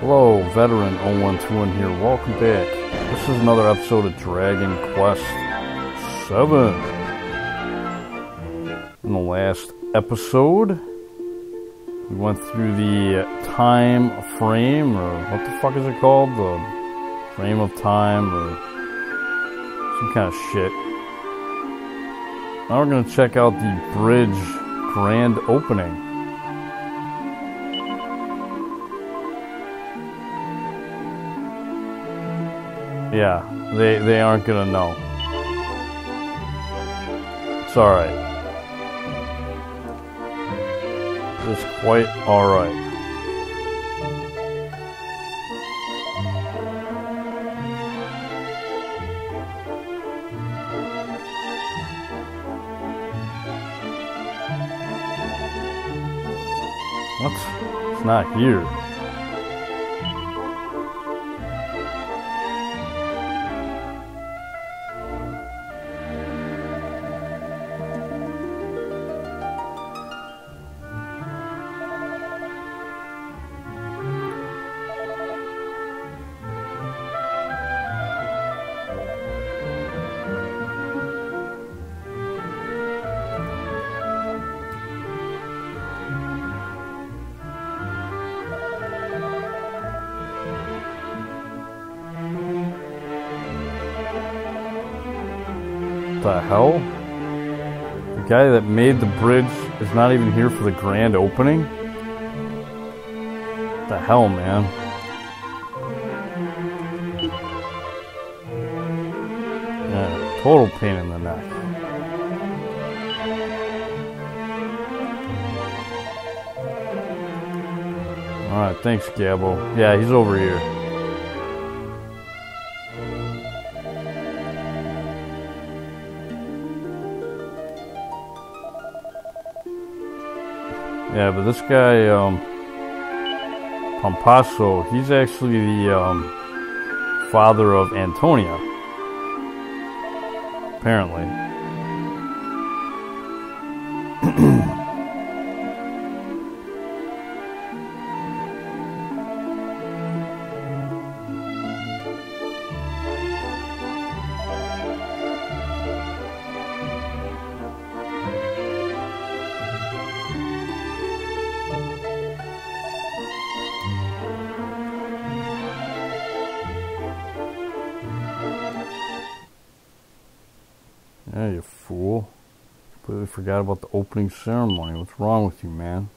Hello, veteran 0121 here. Welcome back. This is another episode of Dragon Quest 7. In the last episode, we went through the time frame, or what the fuck is it called? The frame of time, or some kind of shit. Now we're to check out the bridge grand opening. Yeah, they they aren't gonna know. It's alright. It's quite alright. What? It's not here. The hell? The guy that made the bridge is not even here for the grand opening? The hell, man? Yeah, total pain in the neck. Alright, thanks, Gabo. Yeah, he's over here. Yeah, but this guy, um, Pompasso, he's actually the um, father of Antonia. Apparently. Opening ceremony. What's wrong with you, man?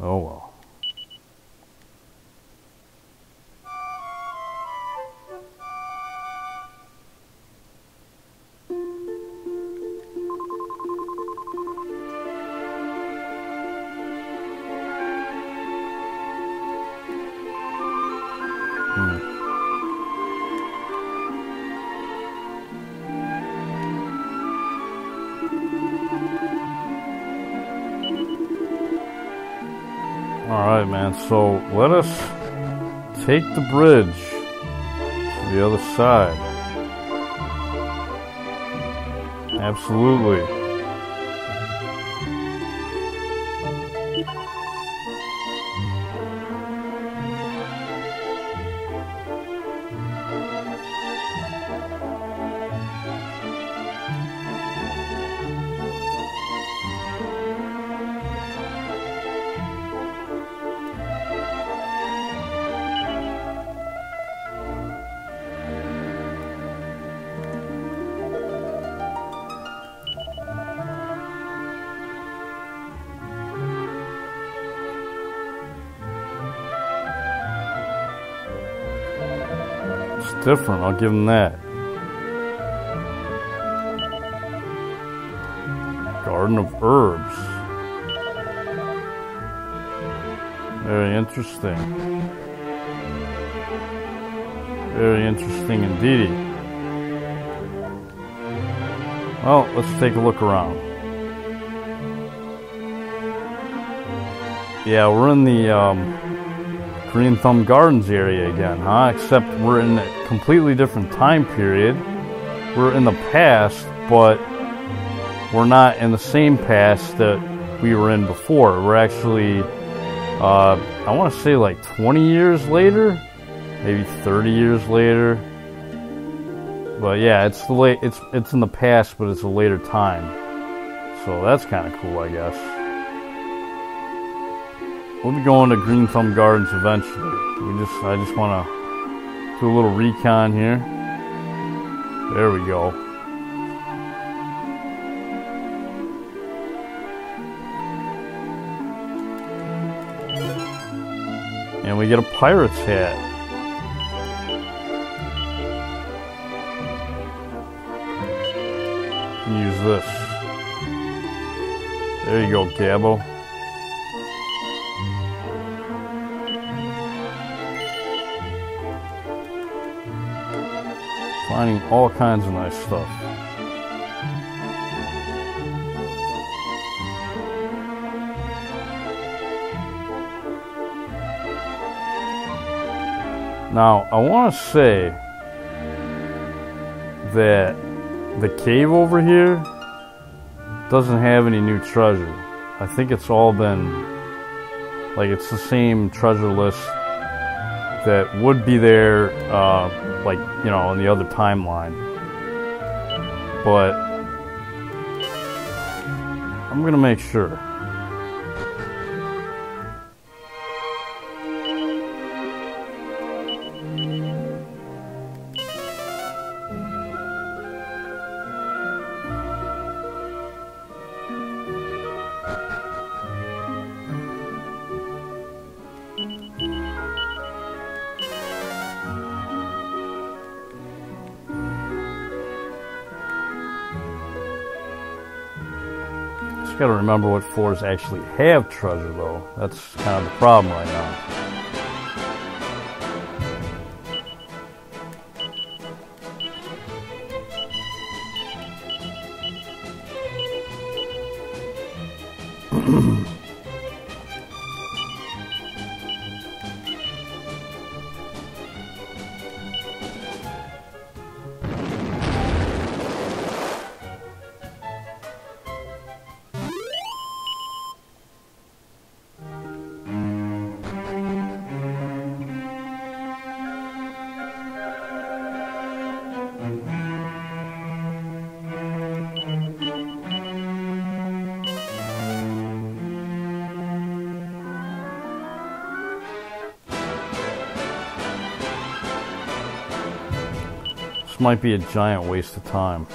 Oh well. So let us take the bridge to the other side. Absolutely. Different, I'll give him that. Garden of Herbs. Very interesting. Very interesting indeed. Well, let's take a look around. Yeah, we're in the um, Greenthumb Gardens area again, huh? Except we're in completely different time period. We're in the past, but we're not in the same past that we were in before. We're actually Uh, I want to say like 20 years later, maybe 30 years later. But yeah, it's the late. It's it's in the past, but it's a later time. So that's kind of cool, I guess. We'll be going to Greenthumb Gardens eventually. We just I just want to do a little recon here. There we go. And we get a pirate's hat. use this. There you go, Gabo. Finding all kinds of nice stuff. Now, I want to say that the cave over here doesn't have any new treasure. I think it's all been like it's the same treasure list that would be there, uh, like you know, in the other timeline. But I'm gonna make sure. Remember what floors actually have treasure, though. That's kind of the problem right now. This might be a giant waste of time.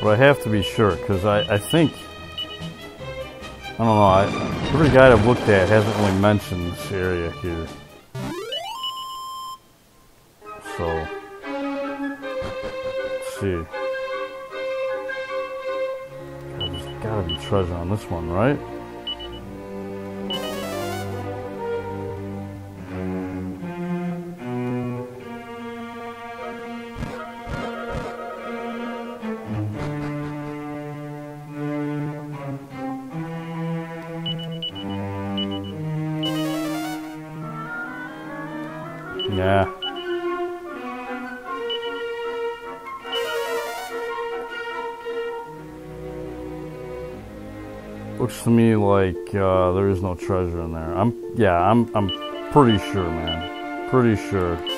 But I have to be sure, because I, I think... I don't know, I, every guide I've looked at hasn't really mentioned this area here. So... Let's see. God, there's gotta be treasure on this one, right? Like uh, there is no treasure in there. I'm yeah, I'm I'm pretty sure, man. Pretty sure.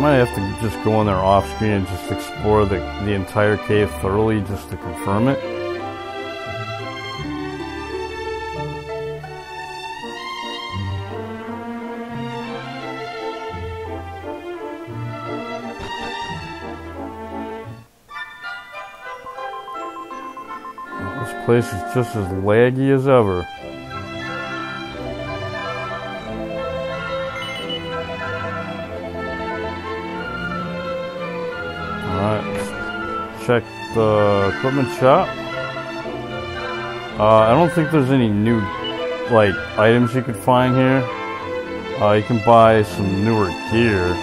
Might have to just go in there off screen and just explore the, the entire cave thoroughly just to confirm it. This place is just as laggy as ever. The equipment shop. Uh, I don't think there's any new like items you could find here. Uh, you can buy some newer gear.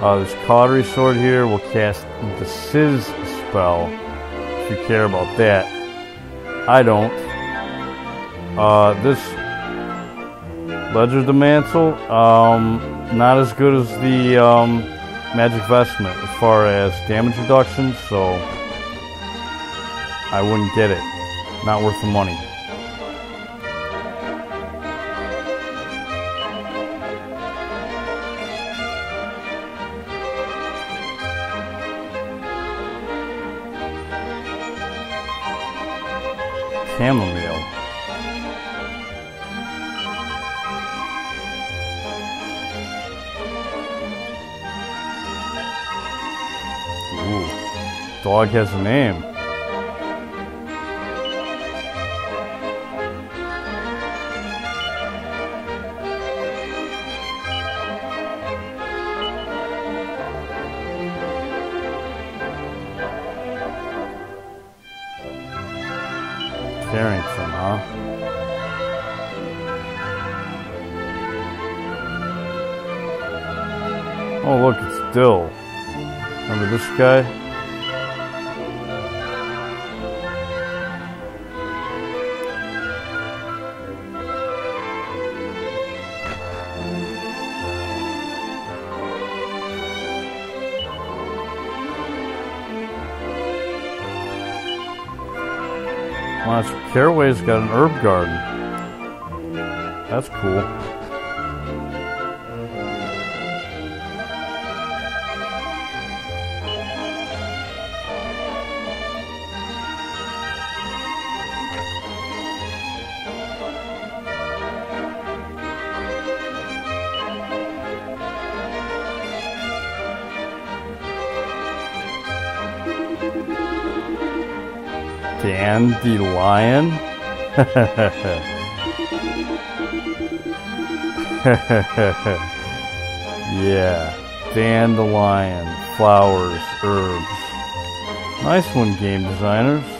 Uh, this cautery sword here will cast the Sizz spell, if you care about that. I don't. Uh, this Ledger the Mantle, um, not as good as the um, Magic Vestment as far as damage reduction, so I wouldn't get it. Not worth the money. Chamomile. Ooh, dog has a name. Watch, Caraway's got an herb garden. That's cool. Dandelion? yeah, dandelion, flowers, herbs. Nice one, game designers.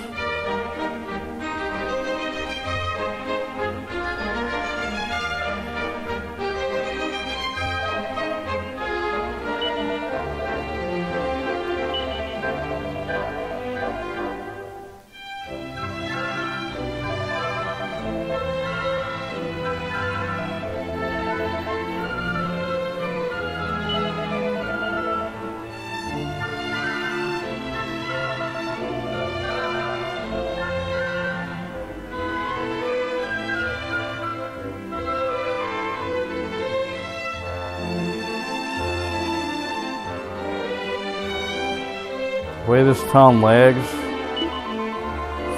Town lags,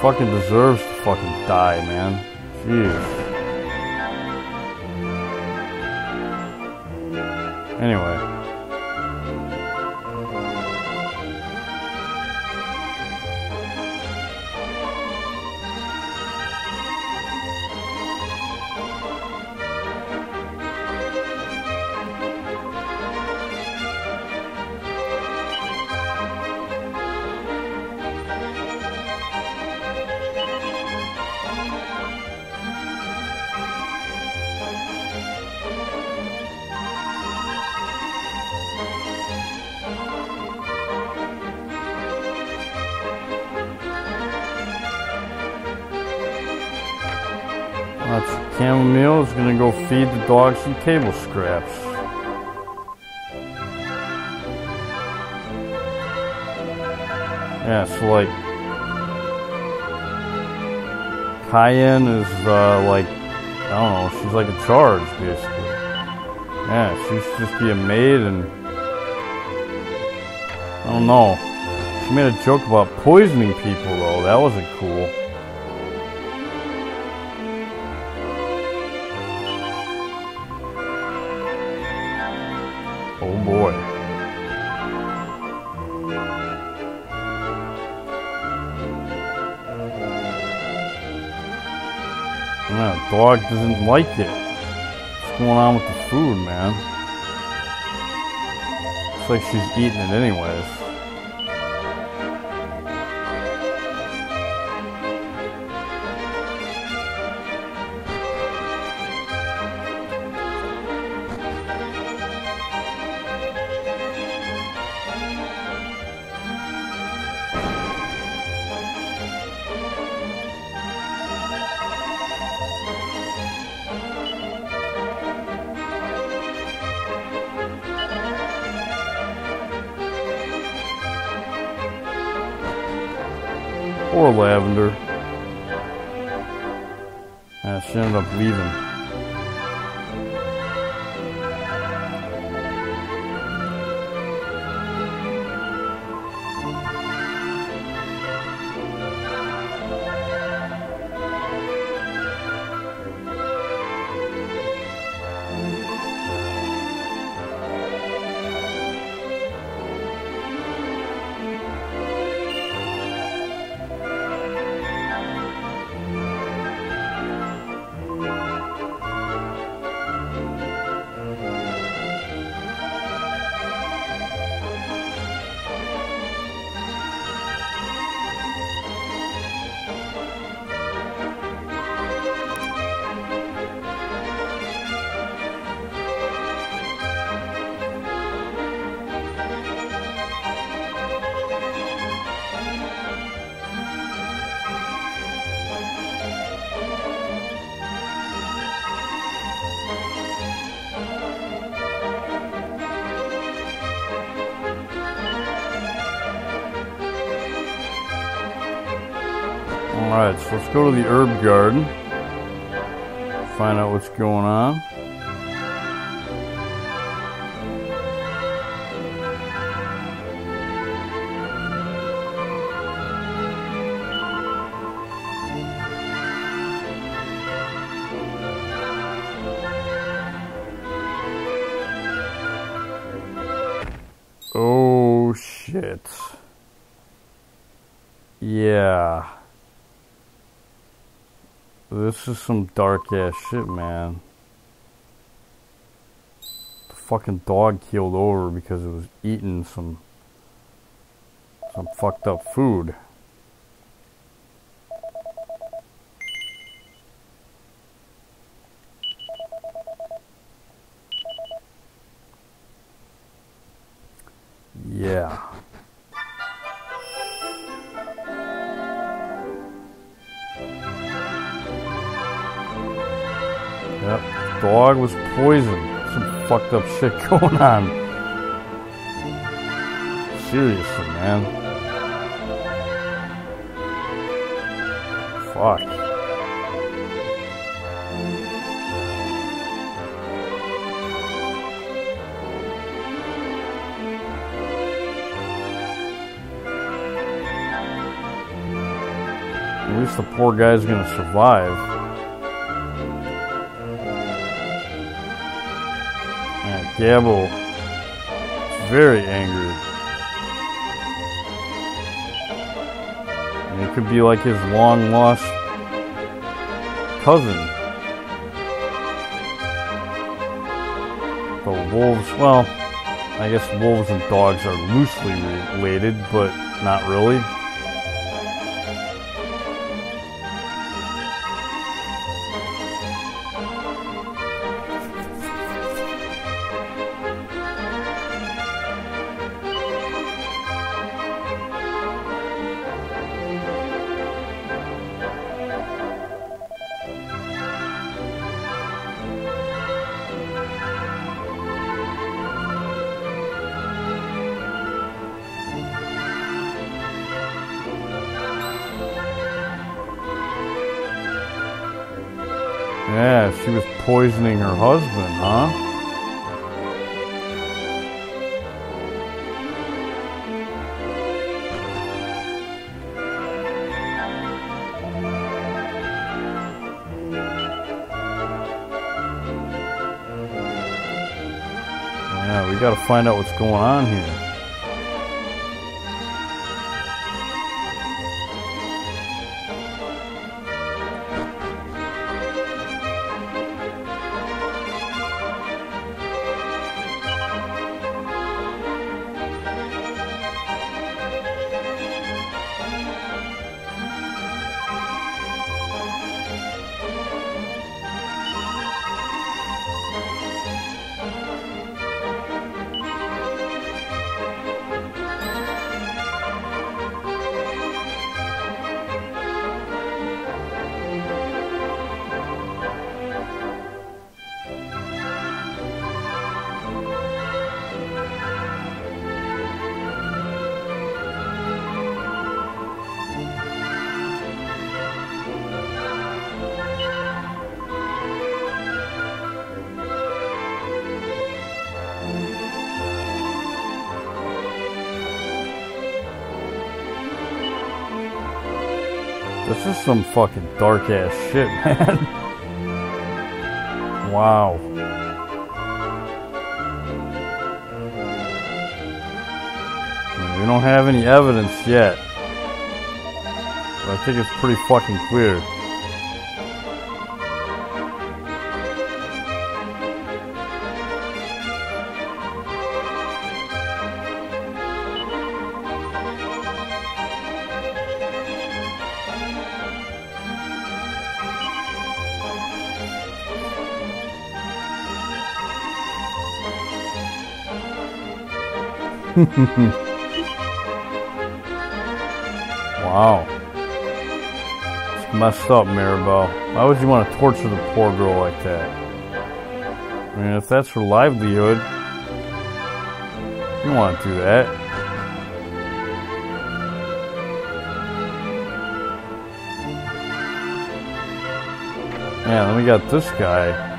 fucking deserves to fucking die, man. Jeez. Anyway. Gonna go feed the dog some table scraps. Yeah, so like Cayenne is uh, like I don't know, she's like a charge basically. Yeah, she should just be a maid and I don't know. She made a joke about poisoning people though. That wasn't cool. Dog doesn't like it. What's going on with the food, man? Looks like she's eating it anyways. Leaving. Let's go to the herb garden. Find out what's going on. This is some dark ass shit, man. The fucking dog keeled over because it was eating some some fucked up food. Dog was poisoned. Some fucked up shit going on. Seriously, man. Fuck. At least the poor guy's gonna survive. Is very angry. And it could be like his long lost cousin. The wolves, well, I guess wolves and dogs are loosely related, but not really. Yeah, she was poisoning her husband, huh? Yeah, we gotta find out what's going on here. This is some fucking dark ass shit, man. wow. We don't have any evidence yet. But I think it's pretty fucking clear. wow. It's messed up, Mirabelle. Why would you want to torture the poor girl like that? I mean, if that's her livelihood, you don't want to do that. Man, then we got this guy.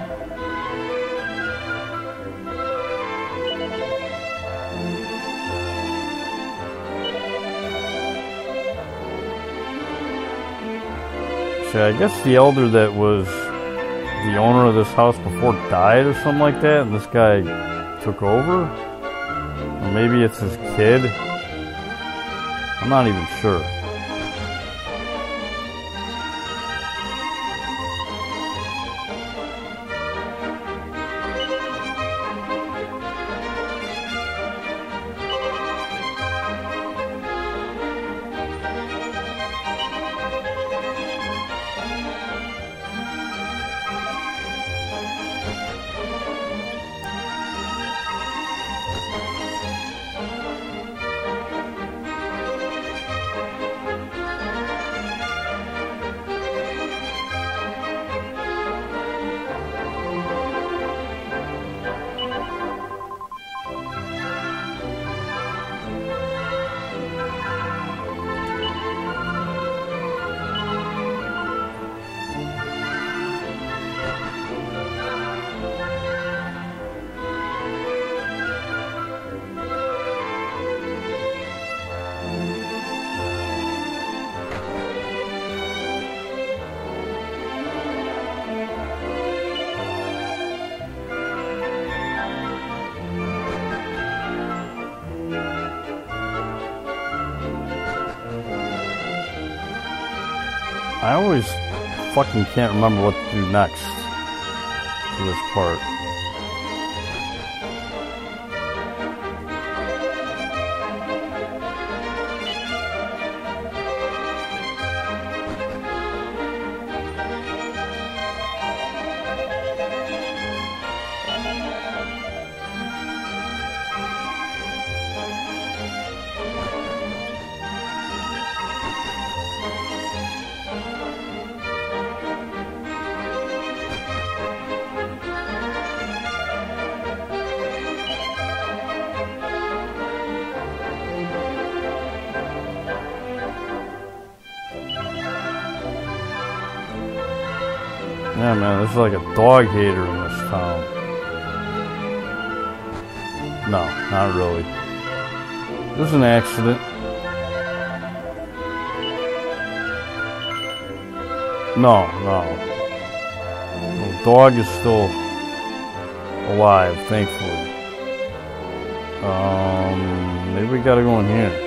I guess the elder that was the owner of this house before died or something like that, and this guy took over? Or maybe it's his kid? I'm not even sure. Fucking can't remember what to do next for this part. Man, this is like a dog hater in this town. No, not really. This is an accident. No, no. The dog is still alive, thankfully. Um, maybe we gotta go in here.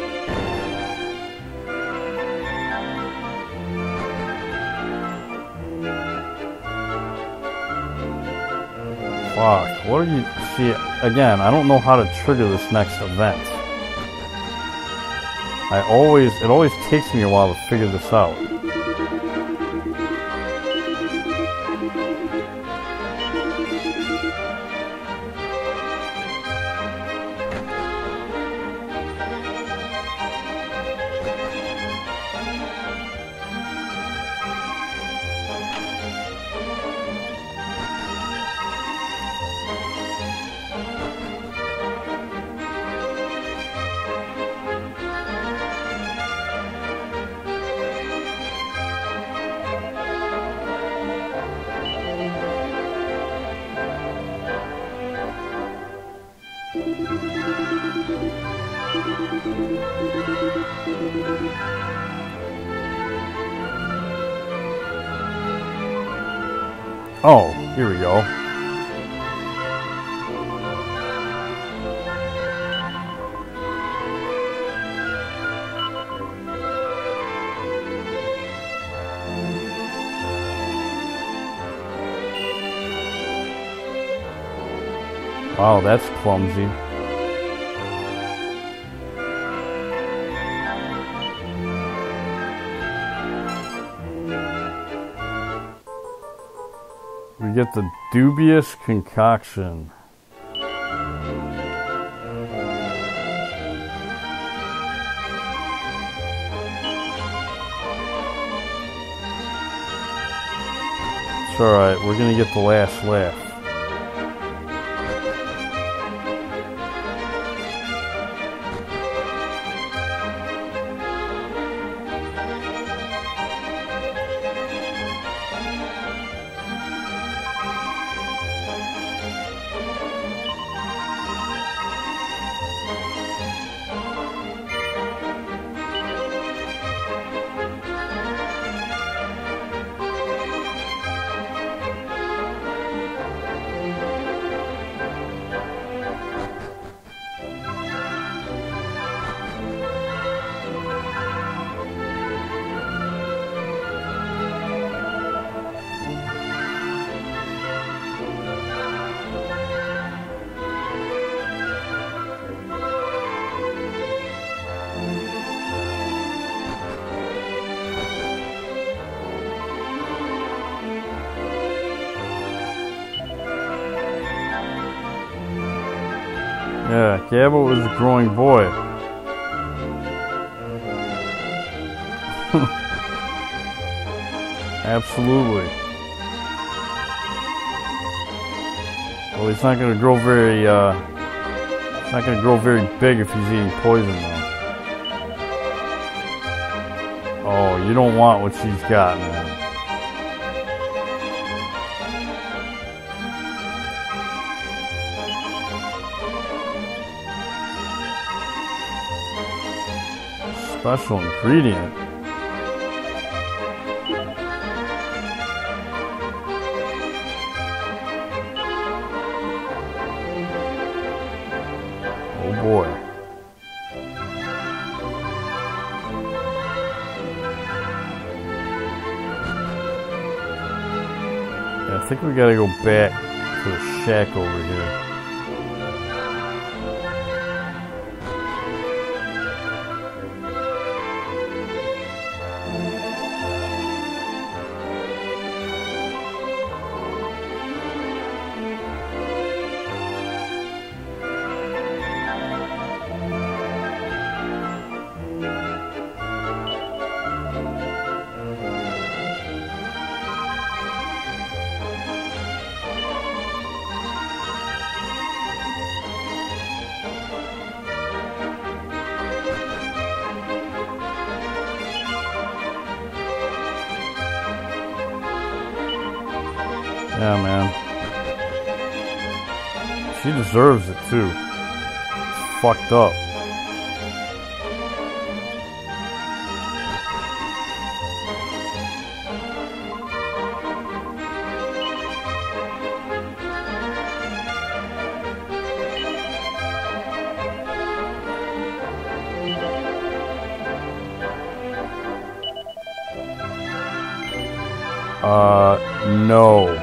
What are you... See, again, I don't know how to trigger this next event. I always... It always takes me a while to figure this out. Oh, here we go. Wow, that's clumsy. Get the dubious concoction. It's alright, we're gonna get the last laugh. Gabba was a growing boy. Absolutely. Well, he's not going to grow very, uh, he's not going to grow very big if he's eating poison, though. Oh, you don't want what she's got, man. Special ingredient. Oh boy. I think we gotta go back to the shack over here. Deserves it too. Fucked up. Uh, no. No.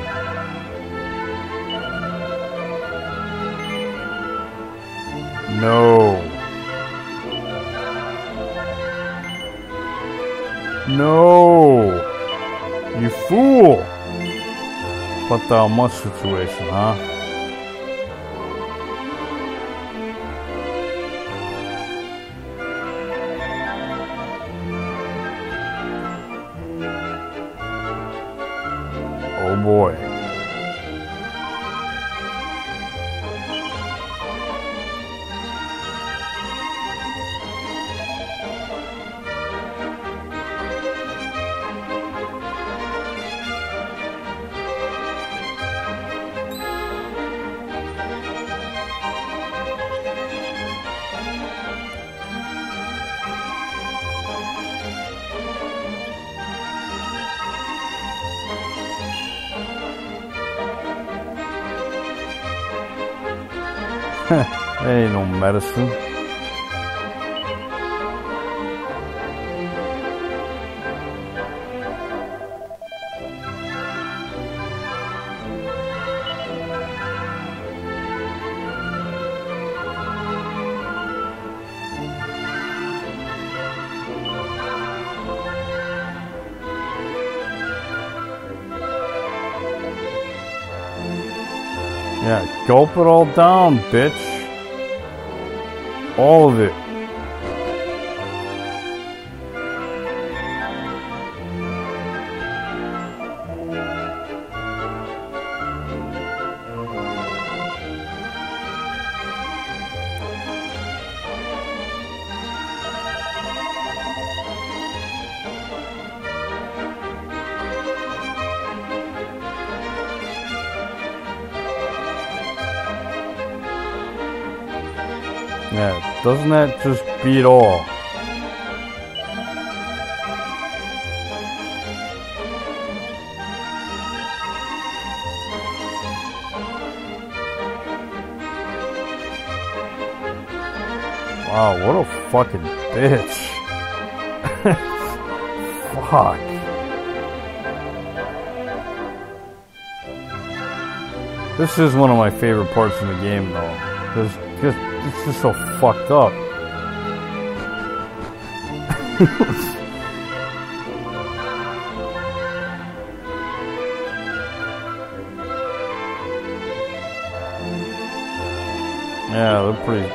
What the must situation, huh? Yeah, gulp it all down, bitch. All of it. Doesn't that just beat all? Wow, what a fucking bitch. Fuck. This is one of my favorite parts in the game, though. Just, it's just so fucked up. yeah, they're pretty,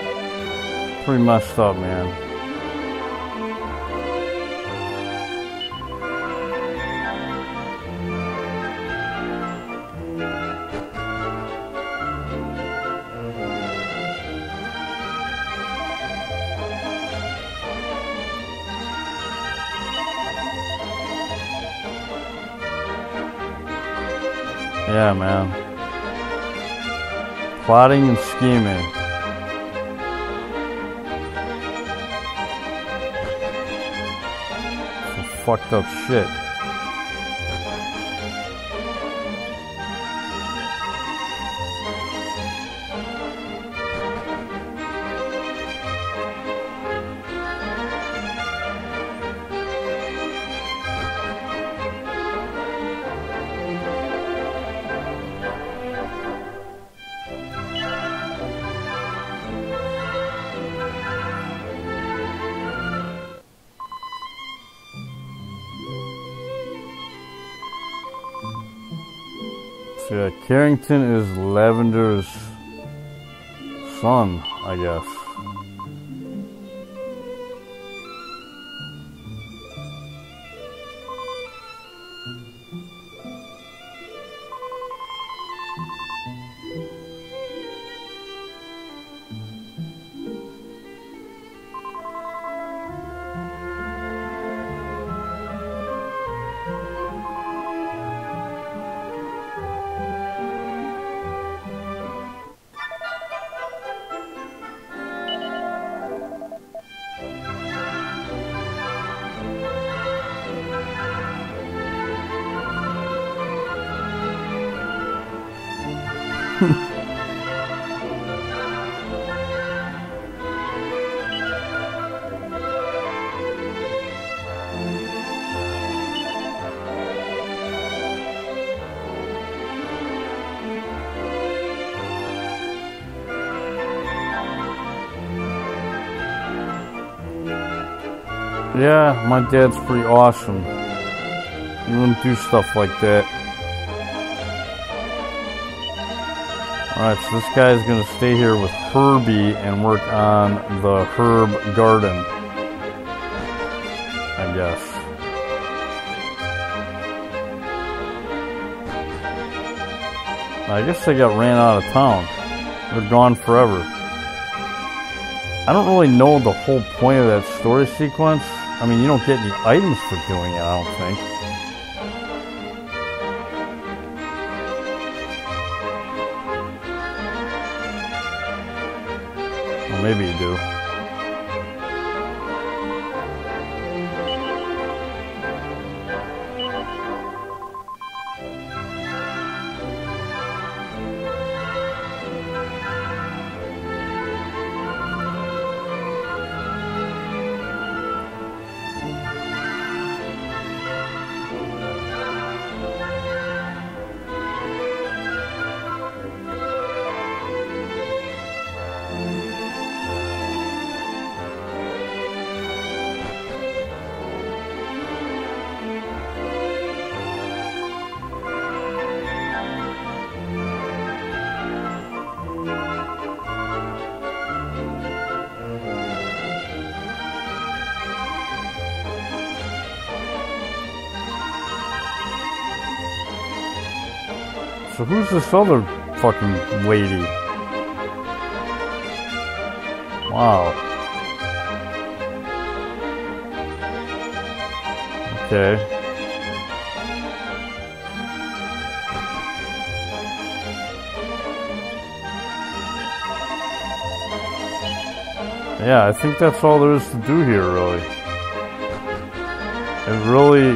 pretty messed up, man. Yeah, man. Plotting and scheming. Some fucked up shit. Yeah, Carrington is Lavender's son, I guess. My dad's pretty awesome. He wouldn't do stuff like that. Alright, so this guy's gonna stay here with Herbie and work on the herb garden. I guess. I guess they got ran out of town. They're gone forever. I don't really know the whole point of that story sequence. I mean, you don't get any items for doing it, I don't think. Well, maybe you do. Who's this other fucking lady? Wow. Okay. Yeah, I think that's all there is to do here, really. It really,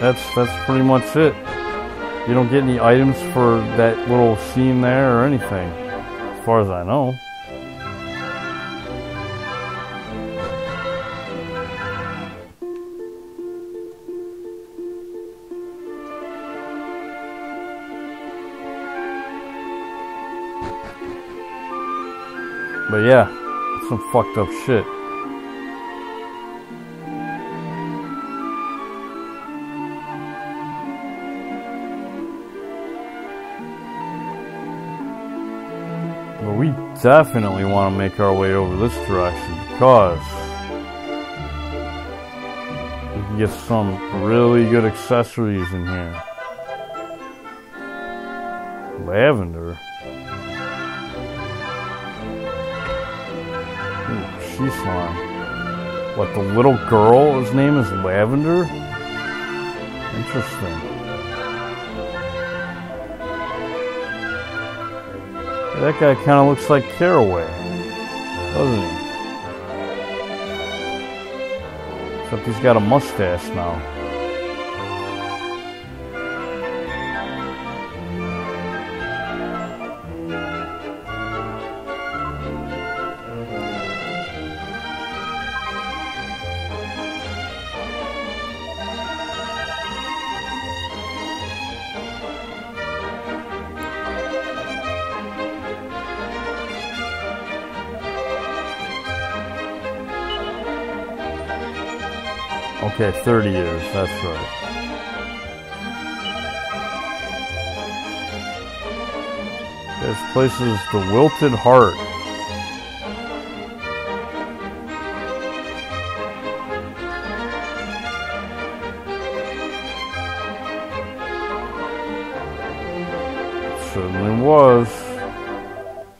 that's that's pretty much it. You don't get any items for that little scene there or anything, as far as I know. But yeah, some fucked up shit. Definitely want to make our way over this direction because we can get some really good accessories in here. Lavender. she slime? What, the little girl, his name is Lavender? Interesting. That guy kind of looks like Caraway, doesn't he? Except he's got a mustache now. Okay, 30 years, that's right. This place is the Wilted Heart. certainly was.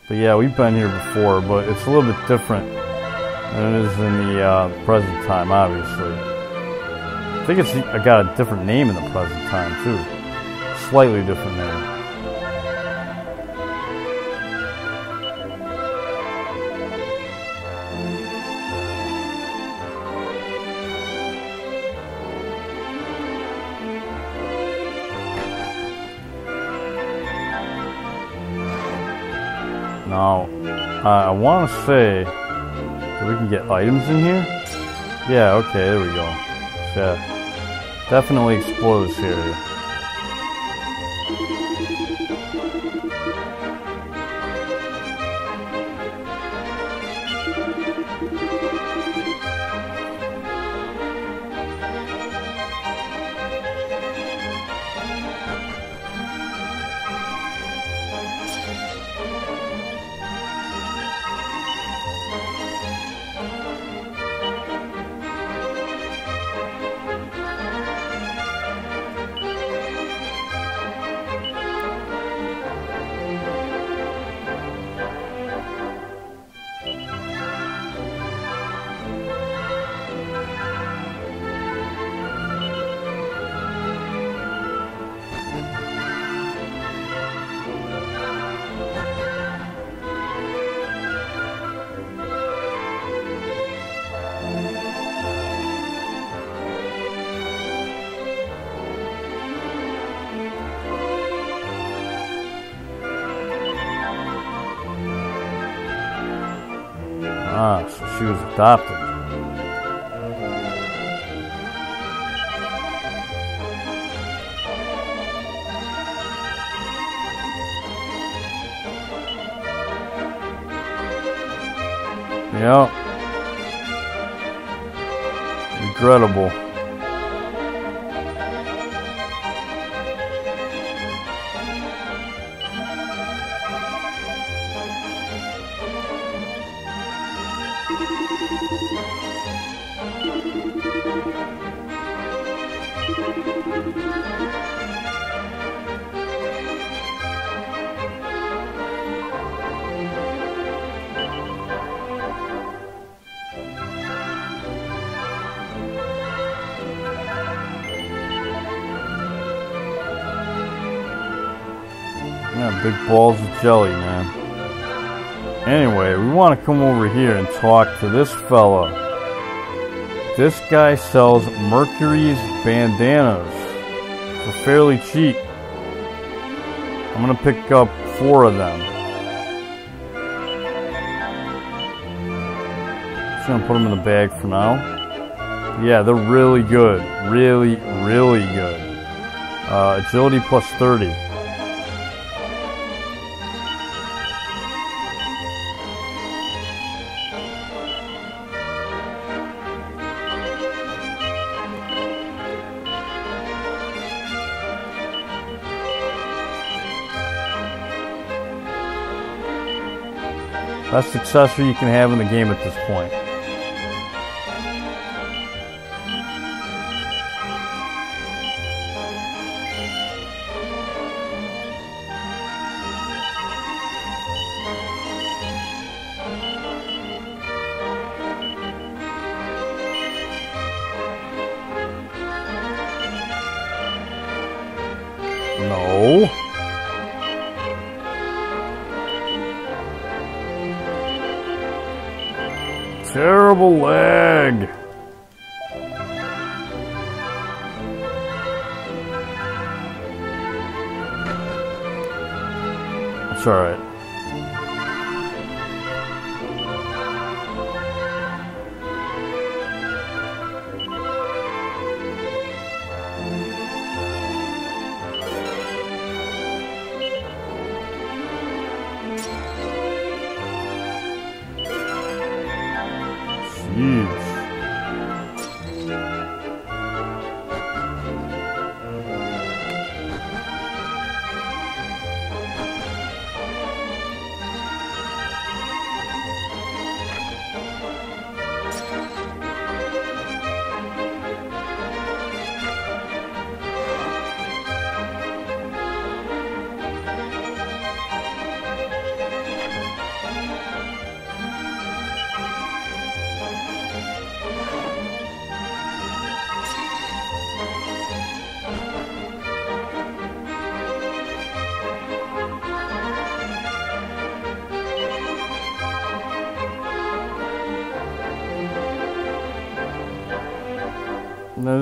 But yeah, we've been here before, but it's a little bit different than it is in the uh, present time, obviously. I think it's got a different name in the present time too. Slightly different name. Now, uh, I want to say we can get items in here. Yeah, okay, there we go. Yeah. Definitely explore adopted. Yeah. Regrettable. Balls of jelly, man. Anyway, we want to come over here and talk to this fella. This guy sells Mercury's bandanas for fairly cheap. I'm gonna pick up four of them. Just gonna put them in the bag for now. Yeah, they're really good. Really, really good. Uh, agility plus 30. Best accessory you can have in the game at this point.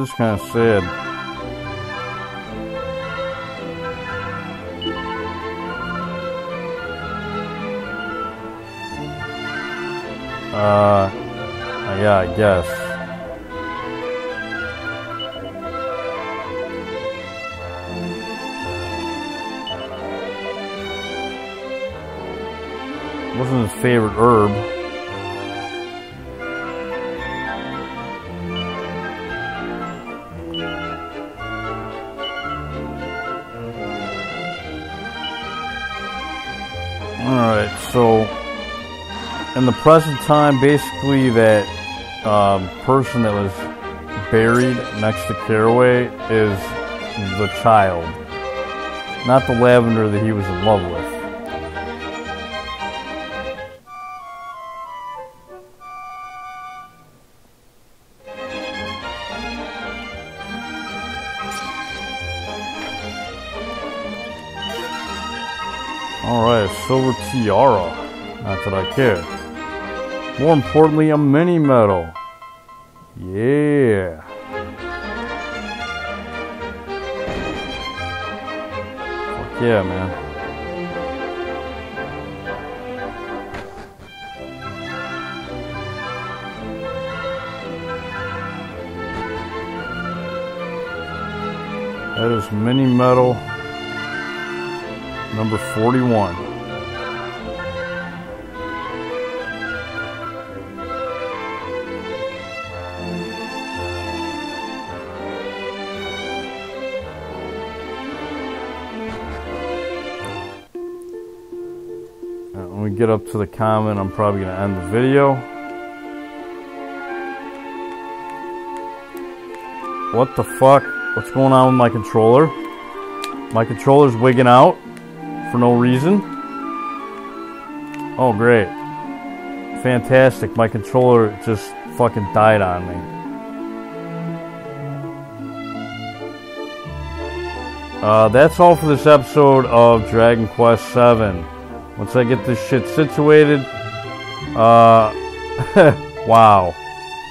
Is kind of sad. Uh, yeah, I guess. Wasn't his favorite herb. In the present time, basically that um, person that was buried next to Caraway is the child, not the lavender that he was in love with. Alright, silver tiara. Not that I care. More importantly, a mini medal. Yeah. Fuck yeah, man. That is mini medal number 41. Get up to the comment, I'm probably going to end the video. What the fuck? What's going on with my controller? My controller's wigging out for no reason. Oh, great. Fantastic. My controller just fucking died on me. uh, that's all for this episode of Dragon Quest VII. Once I get this shit situated, uh, wow.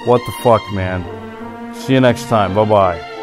What the fuck, man. See you next time. Bye bye.